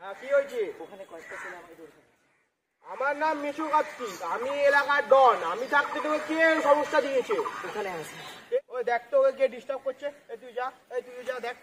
হ্যাঁ কি হয়েছে? ওখানে কয়েকটা ছেলে আমাকে আমার নাম মিশু কাপ্তি আমি এলাকার ডন। আমি থাকতে তোকে কে সমস্যা দিয়েছে? ওখানে আছে। ওই দেখ তো ওকে কে ডিস্টার্ব করছে। এই তুই যা এই তুই যা দেখ।